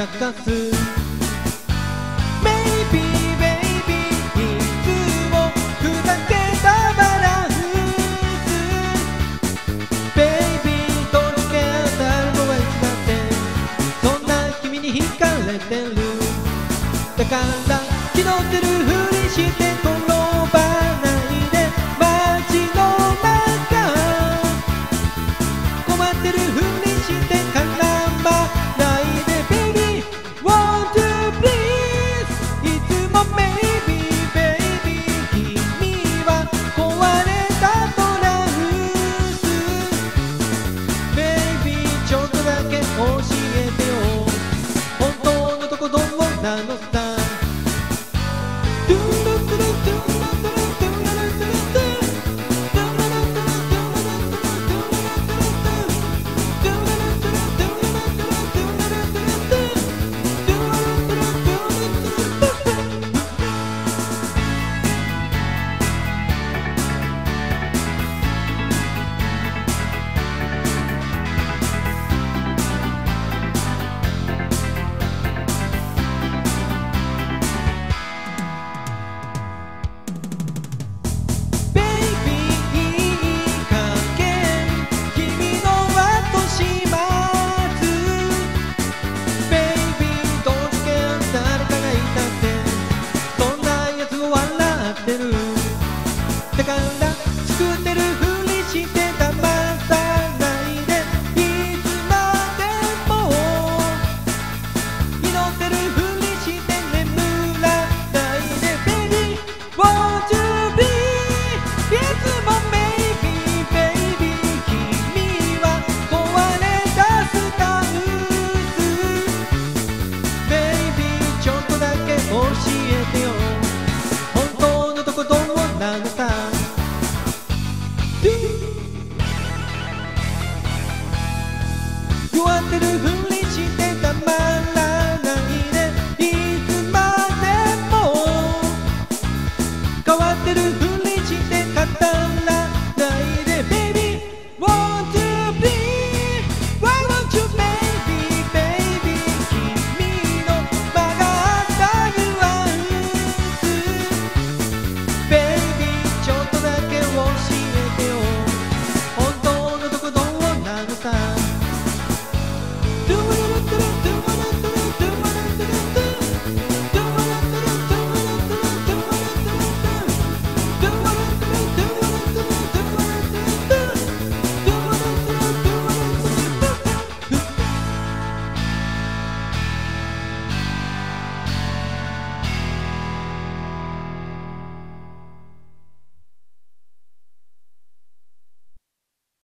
メイビーベイビーいつもふざけたバランス」「ベイビーと向き合ったのはいつ「だって」「そんな君に惹かれてる」「だから気のってるふりしてた」who